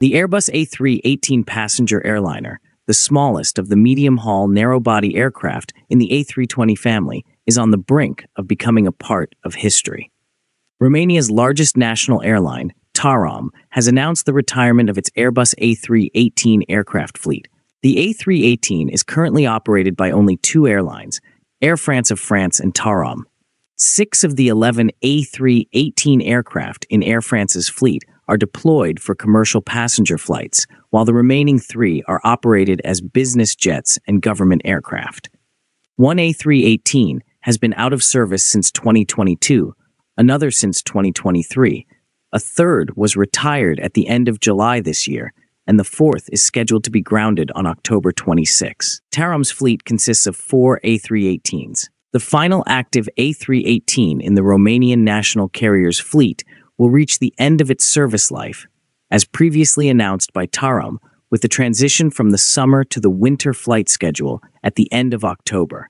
The Airbus A3 18 passenger airliner, the smallest of the medium haul narrow body aircraft in the A320 family, is on the brink of becoming a part of history. Romania's largest national airline, TAROM, has announced the retirement of its Airbus A3 18 aircraft fleet. The A318 is currently operated by only two airlines, Air France of France and TAROM. Six of the 11 A318 aircraft in Air France's fleet are deployed for commercial passenger flights, while the remaining three are operated as business jets and government aircraft. One A318 has been out of service since 2022, another since 2023. A third was retired at the end of July this year, and the fourth is scheduled to be grounded on October 26. TAROM's fleet consists of four A318s. The final active A318 in the Romanian national carrier's fleet will reach the end of its service life, as previously announced by TAROM, with the transition from the summer to the winter flight schedule at the end of October.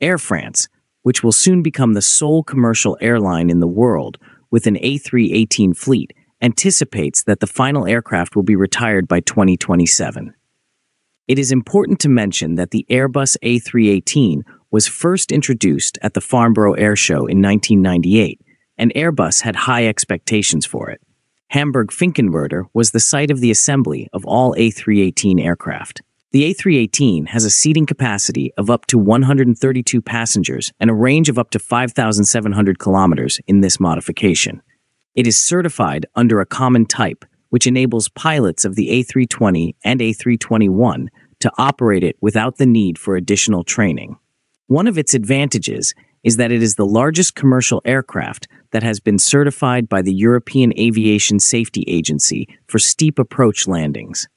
Air France, which will soon become the sole commercial airline in the world with an A318 fleet, anticipates that the final aircraft will be retired by 2027. It is important to mention that the Airbus A318 was first introduced at the Farnborough Air Show in 1998 and Airbus had high expectations for it. Hamburg Finkenwerder was the site of the assembly of all A318 aircraft. The A318 has a seating capacity of up to 132 passengers and a range of up to 5,700 kilometers in this modification. It is certified under a common type, which enables pilots of the A320 and A321 to operate it without the need for additional training. One of its advantages is that it is the largest commercial aircraft that has been certified by the European Aviation Safety Agency for steep approach landings.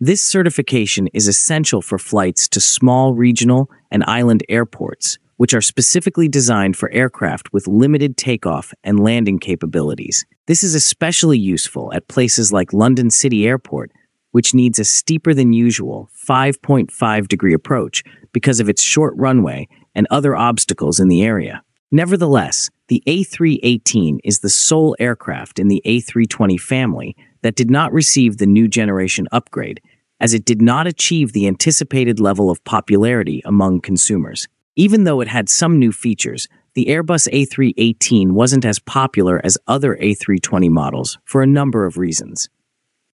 This certification is essential for flights to small regional and island airports, which are specifically designed for aircraft with limited takeoff and landing capabilities. This is especially useful at places like London City Airport, which needs a steeper than usual 5.5 degree approach because of its short runway and other obstacles in the area. Nevertheless, the A318 is the sole aircraft in the A320 family that did not receive the new generation upgrade, as it did not achieve the anticipated level of popularity among consumers. Even though it had some new features, the Airbus A318 wasn't as popular as other A320 models for a number of reasons.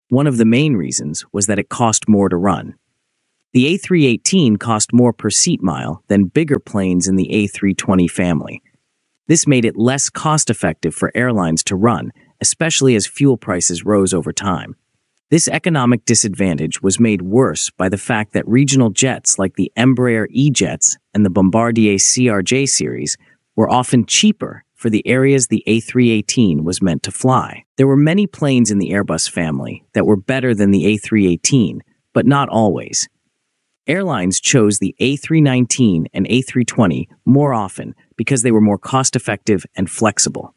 One of the main reasons was that it cost more to run. The A318 cost more per seat mile than bigger planes in the A320 family. This made it less cost effective for airlines to run, especially as fuel prices rose over time. This economic disadvantage was made worse by the fact that regional jets like the Embraer E-Jets and the Bombardier CRJ series were often cheaper for the areas the A318 was meant to fly. There were many planes in the Airbus family that were better than the A318, but not always. Airlines chose the A319 and A320 more often because they were more cost effective and flexible.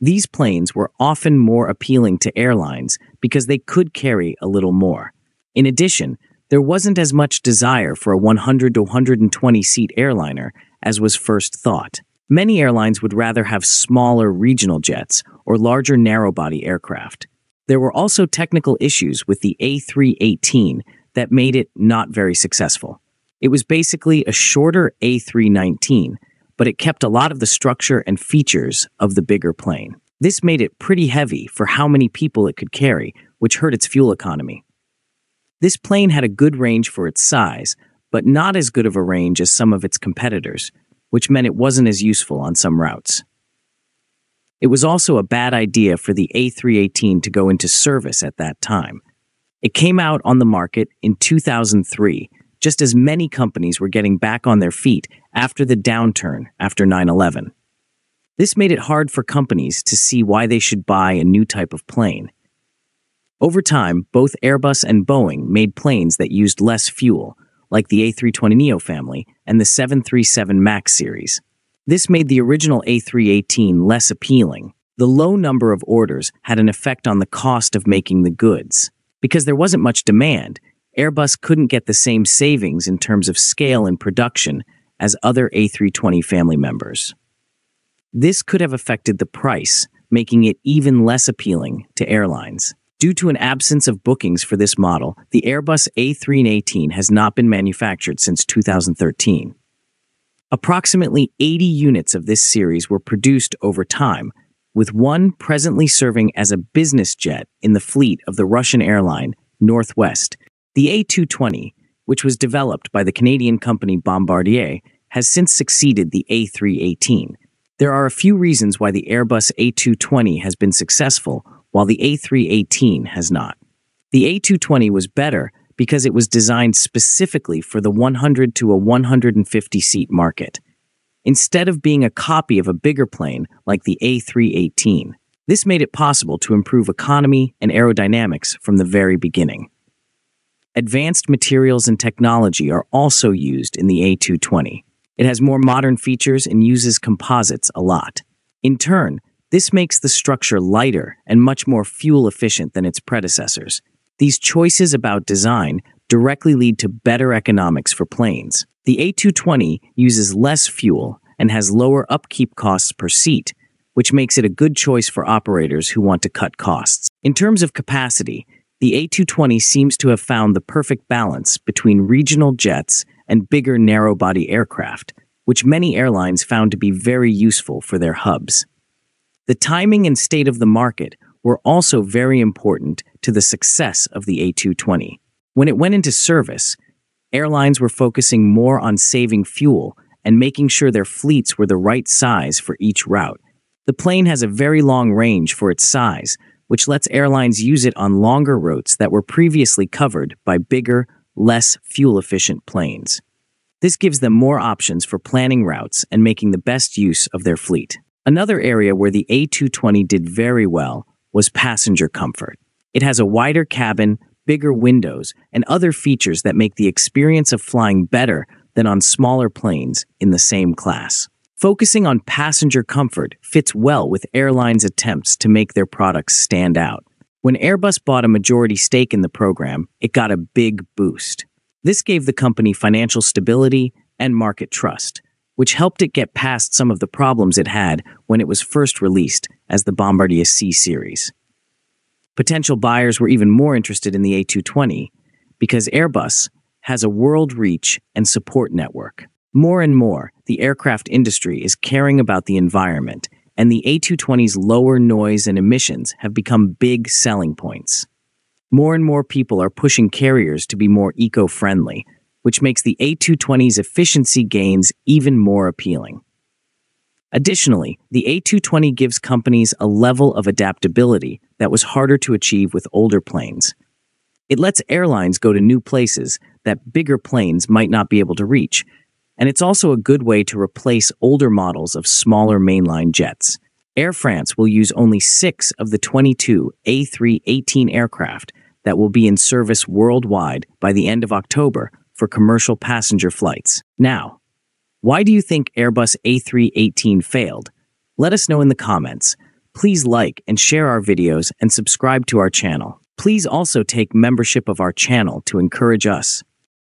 These planes were often more appealing to airlines because they could carry a little more. In addition, there wasn't as much desire for a 100 to 120 seat airliner as was first thought. Many airlines would rather have smaller regional jets or larger narrow body aircraft. There were also technical issues with the A318 that made it not very successful. It was basically a shorter A319, but it kept a lot of the structure and features of the bigger plane. This made it pretty heavy for how many people it could carry, which hurt its fuel economy. This plane had a good range for its size, but not as good of a range as some of its competitors, which meant it wasn't as useful on some routes. It was also a bad idea for the A318 to go into service at that time. It came out on the market in 2003, just as many companies were getting back on their feet after the downturn after 9 11. This made it hard for companies to see why they should buy a new type of plane. Over time, both Airbus and Boeing made planes that used less fuel, like the A320neo family and the 737 MAX series. This made the original A318 less appealing. The low number of orders had an effect on the cost of making the goods. Because there wasn't much demand, Airbus couldn't get the same savings in terms of scale and production as other A320 family members. This could have affected the price, making it even less appealing to airlines. Due to an absence of bookings for this model, the Airbus A318 has not been manufactured since 2013. Approximately 80 units of this series were produced over time, with one presently serving as a business jet in the fleet of the Russian airline Northwest. The A220, which was developed by the Canadian company Bombardier, has since succeeded the A318. There are a few reasons why the Airbus A220 has been successful while the A318 has not. The A220 was better because it was designed specifically for the 100 to a 150 seat market, instead of being a copy of a bigger plane like the A318. This made it possible to improve economy and aerodynamics from the very beginning. Advanced materials and technology are also used in the A220. It has more modern features and uses composites a lot. In turn, this makes the structure lighter and much more fuel efficient than its predecessors. These choices about design directly lead to better economics for planes. The A220 uses less fuel and has lower upkeep costs per seat, which makes it a good choice for operators who want to cut costs. In terms of capacity, the A220 seems to have found the perfect balance between regional jets and bigger narrow body aircraft, which many airlines found to be very useful for their hubs. The timing and state of the market were also very important to the success of the A220. When it went into service, airlines were focusing more on saving fuel and making sure their fleets were the right size for each route. The plane has a very long range for its size, which lets airlines use it on longer routes that were previously covered by bigger, less fuel efficient planes. This gives them more options for planning routes and making the best use of their fleet. Another area where the A220 did very well was passenger comfort. It has a wider cabin, bigger windows, and other features that make the experience of flying better than on smaller planes in the same class. Focusing on passenger comfort fits well with airlines' attempts to make their products stand out. When Airbus bought a majority stake in the program, it got a big boost. This gave the company financial stability and market trust which helped it get past some of the problems it had when it was first released as the Bombardier C series. Potential buyers were even more interested in the A220 because Airbus has a world reach and support network. More and more, the aircraft industry is caring about the environment, and the A220's lower noise and emissions have become big selling points. More and more people are pushing carriers to be more eco friendly, which makes the A220's efficiency gains even more appealing. Additionally, the A220 gives companies a level of adaptability that was harder to achieve with older planes. It lets airlines go to new places that bigger planes might not be able to reach, and it's also a good way to replace older models of smaller mainline jets. Air France will use only six of the 22 A318 aircraft that will be in service worldwide by the end of October for commercial passenger flights. Now, why do you think Airbus A318 failed? Let us know in the comments. Please like and share our videos and subscribe to our channel. Please also take membership of our channel to encourage us.